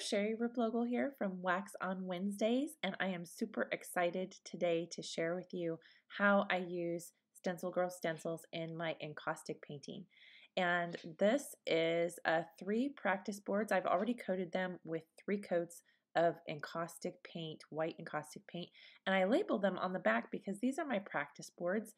Shari Replogle here from Wax on Wednesdays, and I am super excited today to share with you how I use StencilGirl stencils in my encaustic painting. And this is uh, three practice boards. I've already coated them with three coats of encaustic paint, white encaustic paint, and I label them on the back because these are my practice boards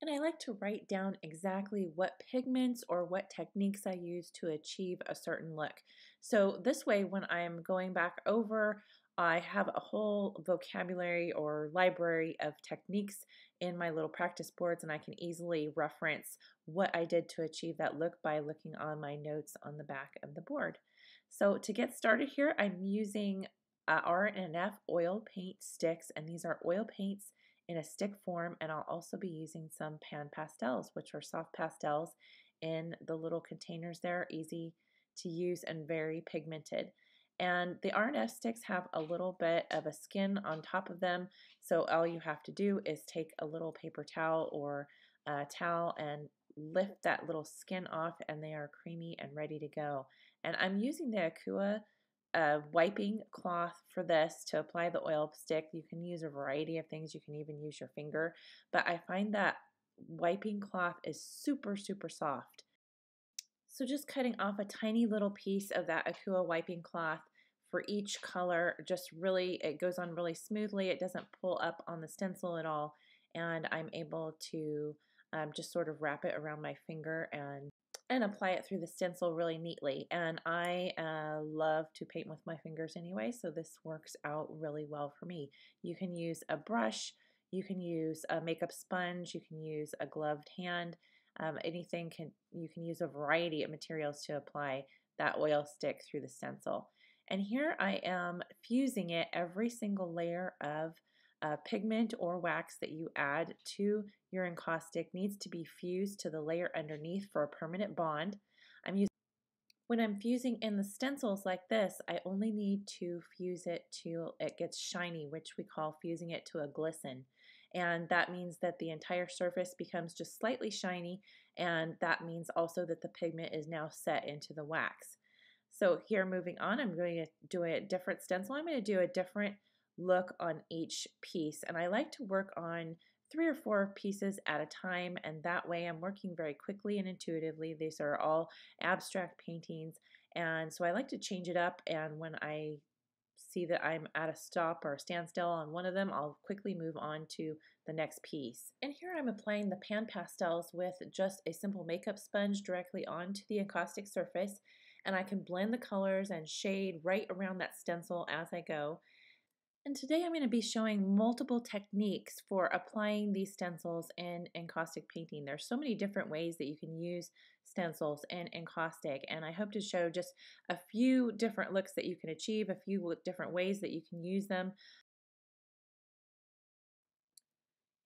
and I like to write down exactly what pigments or what techniques I use to achieve a certain look. So this way when I'm going back over I have a whole vocabulary or library of techniques in my little practice boards and I can easily reference what I did to achieve that look by looking on my notes on the back of the board. So to get started here, I'm using uh, R&F oil paint sticks and these are oil paints in a stick form and I'll also be using some pan pastels which are soft pastels in the little containers there easy to use and very pigmented. And the R&F sticks have a little bit of a skin on top of them so all you have to do is take a little paper towel or a towel and lift that little skin off and they are creamy and ready to go. And I'm using the Akua a wiping cloth for this to apply the oil stick. You can use a variety of things. You can even use your finger. But I find that wiping cloth is super, super soft. So just cutting off a tiny little piece of that Akua wiping cloth for each color, just really, it goes on really smoothly. It doesn't pull up on the stencil at all. And I'm able to um, just sort of wrap it around my finger and and apply it through the stencil really neatly. And I uh, love to paint with my fingers anyway, so this works out really well for me. You can use a brush, you can use a makeup sponge, you can use a gloved hand, um, anything can you can use a variety of materials to apply that oil stick through the stencil. And here I am fusing it every single layer of uh, pigment or wax that you add to your encaustic needs to be fused to the layer underneath for a permanent bond. I'm using when I'm fusing in the stencils like this, I only need to fuse it till it gets shiny, which we call fusing it to a glisten. And that means that the entire surface becomes just slightly shiny, and that means also that the pigment is now set into the wax. So here, moving on, I'm going to do a different stencil. I'm going to do a different look on each piece. And I like to work on three or four pieces at a time and that way I'm working very quickly and intuitively. These are all abstract paintings and so I like to change it up and when I see that I'm at a stop or a standstill on one of them, I'll quickly move on to the next piece. And here I'm applying the pan pastels with just a simple makeup sponge directly onto the encaustic surface and I can blend the colors and shade right around that stencil as I go. And today I'm going to be showing multiple techniques for applying these stencils in encaustic painting. There's so many different ways that you can use stencils in encaustic and I hope to show just a few different looks that you can achieve, a few different ways that you can use them.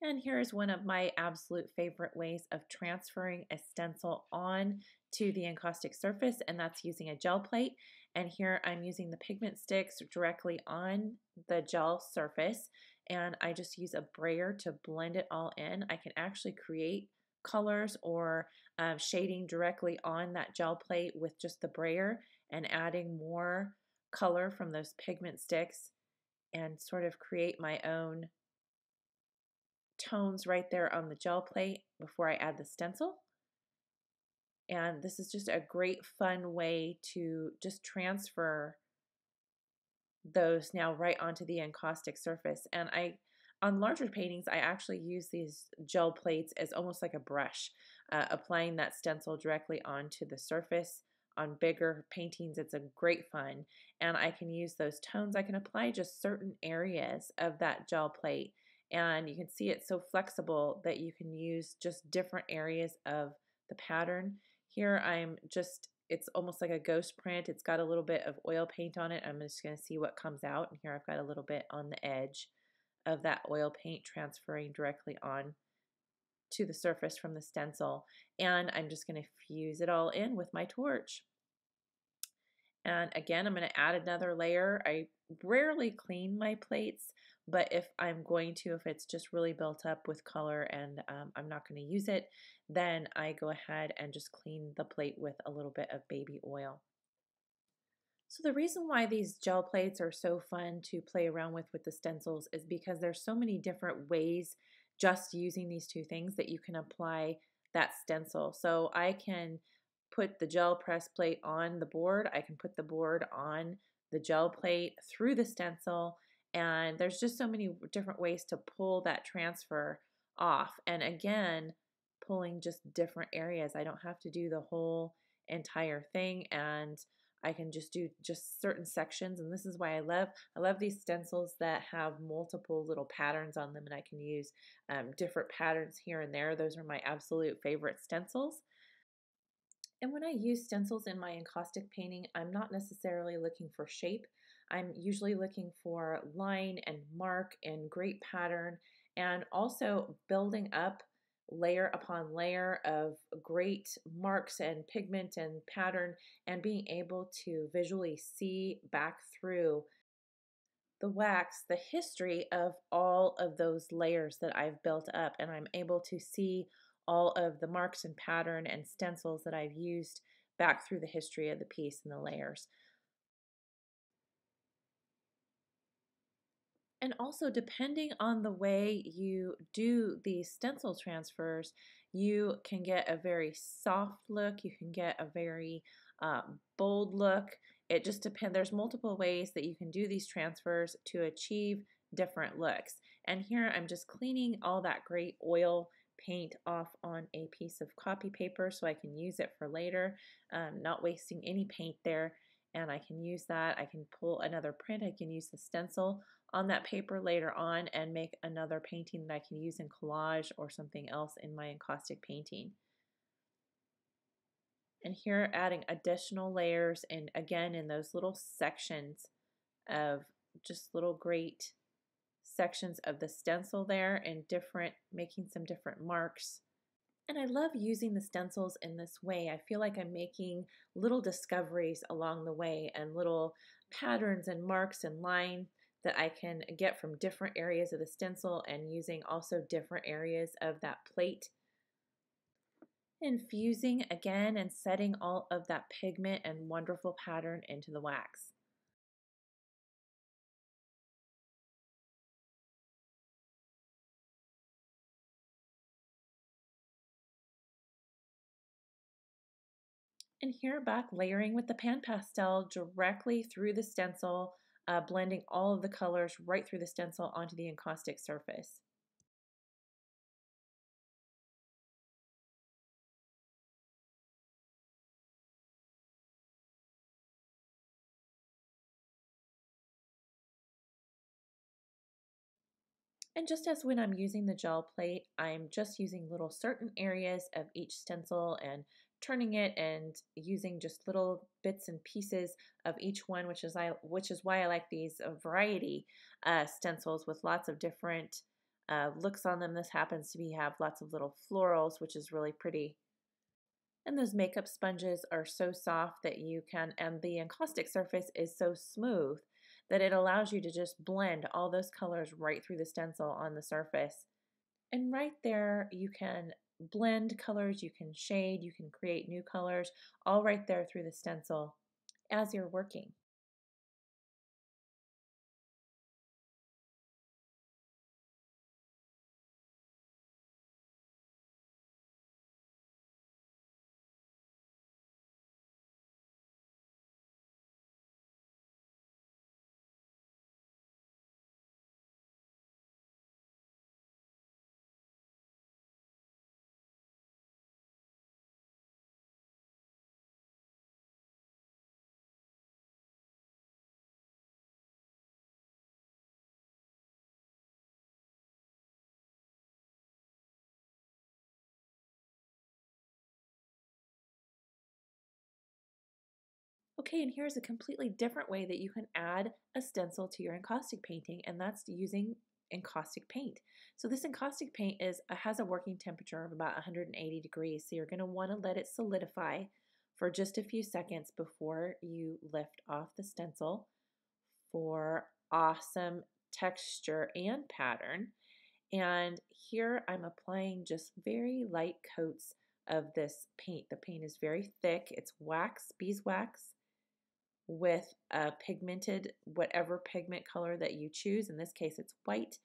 And here's one of my absolute favorite ways of transferring a stencil on to the encaustic surface and that's using a gel plate. And here I'm using the pigment sticks directly on the gel surface and I just use a brayer to blend it all in. I can actually create colors or um, shading directly on that gel plate with just the brayer and adding more color from those pigment sticks and sort of create my own tones right there on the gel plate before I add the stencil. And this is just a great fun way to just transfer those now right onto the encaustic surface. And I, on larger paintings, I actually use these gel plates as almost like a brush, uh, applying that stencil directly onto the surface. On bigger paintings, it's a great fun. And I can use those tones. I can apply just certain areas of that gel plate. And you can see it's so flexible that you can use just different areas of the pattern here I'm just, it's almost like a ghost print. It's got a little bit of oil paint on it. I'm just going to see what comes out. And here I've got a little bit on the edge of that oil paint transferring directly on to the surface from the stencil. And I'm just going to fuse it all in with my torch. And again, I'm going to add another layer. I rarely clean my plates, but if I'm going to, if it's just really built up with color and um, I'm not going to use it, then I go ahead and just clean the plate with a little bit of baby oil. So the reason why these gel plates are so fun to play around with with the stencils is because there's so many different ways just using these two things that you can apply that stencil. So I can put the gel press plate on the board. I can put the board on the gel plate through the stencil and there's just so many different ways to pull that transfer off. And again, pulling just different areas. I don't have to do the whole entire thing and I can just do just certain sections and this is why I love I love these stencils that have multiple little patterns on them and I can use um, different patterns here and there those are my absolute favorite stencils and when I use stencils in my encaustic painting I'm not necessarily looking for shape I'm usually looking for line and mark and great pattern and also building up layer upon layer of great marks and pigment and pattern and being able to visually see back through the wax the history of all of those layers that I've built up and I'm able to see all of the marks and pattern and stencils that I've used back through the history of the piece and the layers. And also, depending on the way you do these stencil transfers, you can get a very soft look, you can get a very uh, bold look. It just depends. There's multiple ways that you can do these transfers to achieve different looks. And here I'm just cleaning all that great oil paint off on a piece of copy paper so I can use it for later, um, not wasting any paint there. And I can use that. I can pull another print. I can use the stencil on that paper later on and make another painting that I can use in collage or something else in my encaustic painting. And here adding additional layers and again in those little sections of just little great sections of the stencil there and different, making some different marks. And I love using the stencils in this way. I feel like I'm making little discoveries along the way and little patterns and marks and line that I can get from different areas of the stencil and using also different areas of that plate. Infusing again and setting all of that pigment and wonderful pattern into the wax. And here back layering with the pan pastel directly through the stencil uh, blending all of the colors right through the stencil onto the encaustic surface. And just as when I'm using the gel plate, I'm just using little certain areas of each stencil and turning it and using just little bits and pieces of each one, which is I which is why I like these uh, variety uh, stencils with lots of different uh, looks on them. This happens to be have lots of little florals, which is really pretty. And those makeup sponges are so soft that you can, and the encaustic surface is so smooth that it allows you to just blend all those colors right through the stencil on the surface. And right there, you can blend colors, you can shade, you can create new colors, all right there through the stencil as you're working. Okay, and here's a completely different way that you can add a stencil to your encaustic painting, and that's using encaustic paint. So this encaustic paint is uh, has a working temperature of about 180 degrees, so you're going to want to let it solidify for just a few seconds before you lift off the stencil for awesome texture and pattern. And here I'm applying just very light coats of this paint. The paint is very thick. It's wax, beeswax, with a pigmented, whatever pigment color that you choose. In this case, it's white.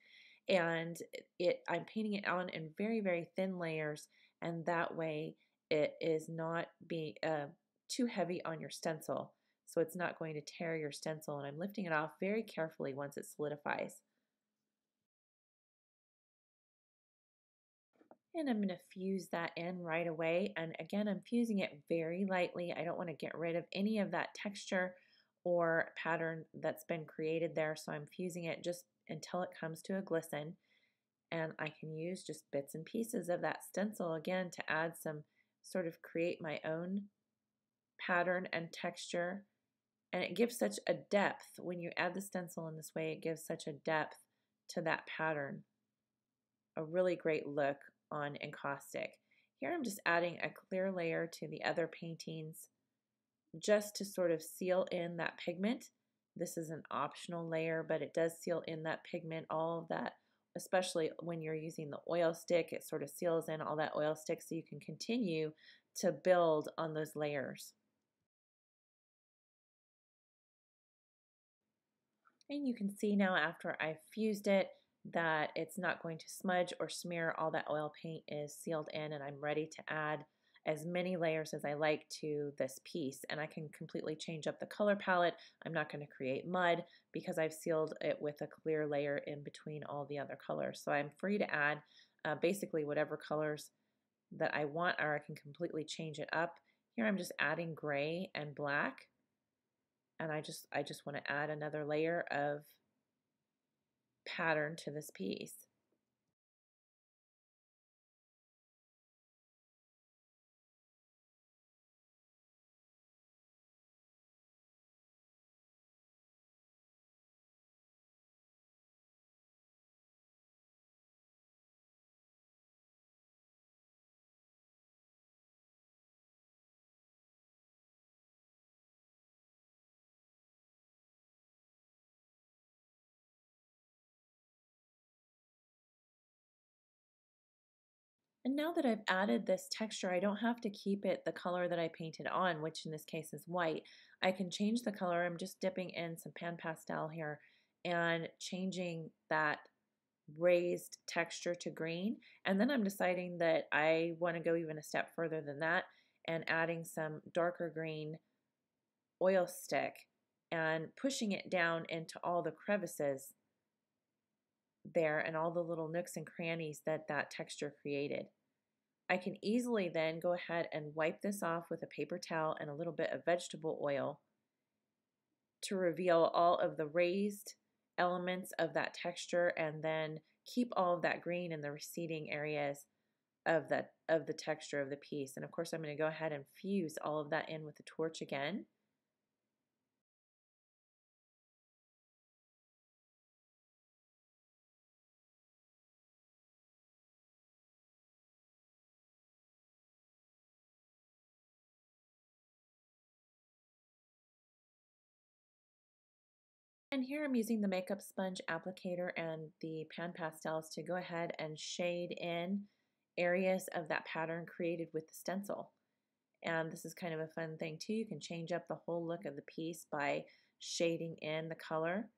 And it, I'm painting it on in very, very thin layers. And that way it is not being uh, too heavy on your stencil. So it's not going to tear your stencil. And I'm lifting it off very carefully once it solidifies. And I'm going to fuse that in right away. And again, I'm fusing it very lightly. I don't want to get rid of any of that texture or pattern that's been created there. So I'm fusing it just until it comes to a glisten. And I can use just bits and pieces of that stencil again to add some sort of create my own pattern and texture. And it gives such a depth when you add the stencil in this way, it gives such a depth to that pattern. A really great look on encaustic. Here I'm just adding a clear layer to the other paintings just to sort of seal in that pigment. This is an optional layer, but it does seal in that pigment, all of that, especially when you're using the oil stick, it sort of seals in all that oil stick so you can continue to build on those layers. And you can see now after I've fused it, that it's not going to smudge or smear. All that oil paint is sealed in and I'm ready to add as many layers as I like to this piece and I can completely change up the color palette. I'm not going to create mud because I've sealed it with a clear layer in between all the other colors. So I'm free to add uh, basically whatever colors that I want or I can completely change it up. Here I'm just adding gray and black and I just I just want to add another layer of pattern to this piece. And now that I've added this texture, I don't have to keep it the color that I painted on, which in this case is white. I can change the color. I'm just dipping in some pan pastel here and changing that raised texture to green. And then I'm deciding that I want to go even a step further than that and adding some darker green oil stick and pushing it down into all the crevices there and all the little nooks and crannies that that texture created. I can easily then go ahead and wipe this off with a paper towel and a little bit of vegetable oil to reveal all of the raised elements of that texture and then keep all of that green in the receding areas of the, of the texture of the piece. And of course I'm going to go ahead and fuse all of that in with the torch again. Here I'm using the makeup sponge applicator and the pan pastels to go ahead and shade in areas of that pattern created with the stencil. And this is kind of a fun thing too. You can change up the whole look of the piece by shading in the color.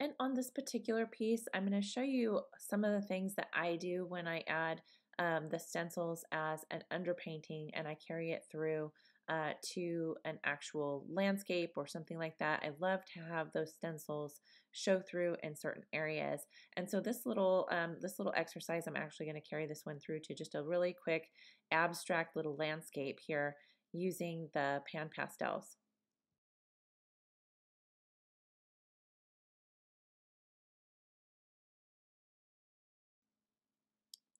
And on this particular piece, I'm going to show you some of the things that I do when I add um, the stencils as an underpainting and I carry it through uh, to an actual landscape or something like that. I love to have those stencils show through in certain areas. And so this little um, this little exercise, I'm actually going to carry this one through to just a really quick abstract little landscape here using the pan pastels.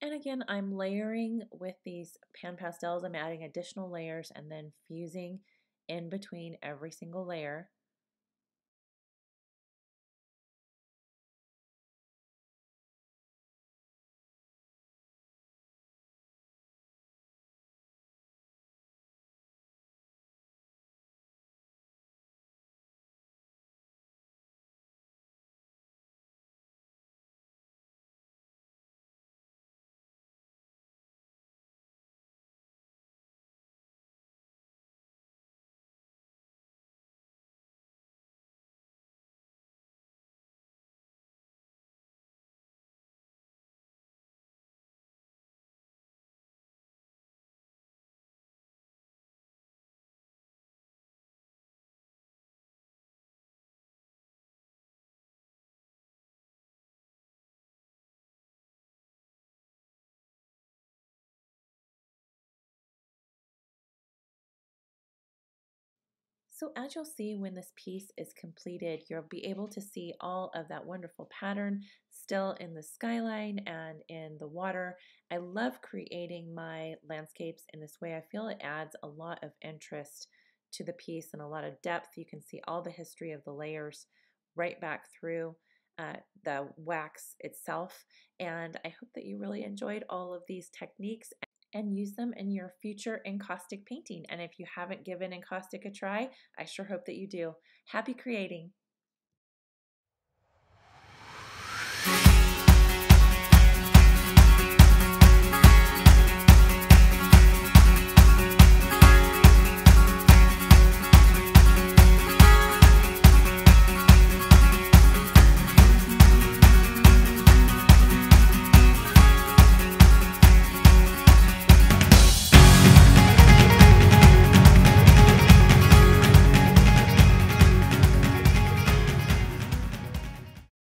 And again, I'm layering with these pan pastels. I'm adding additional layers and then fusing in between every single layer. So as you'll see when this piece is completed, you'll be able to see all of that wonderful pattern still in the skyline and in the water. I love creating my landscapes in this way. I feel it adds a lot of interest to the piece and a lot of depth. You can see all the history of the layers right back through uh, the wax itself. And I hope that you really enjoyed all of these techniques and use them in your future encaustic painting. And if you haven't given encaustic a try, I sure hope that you do. Happy creating!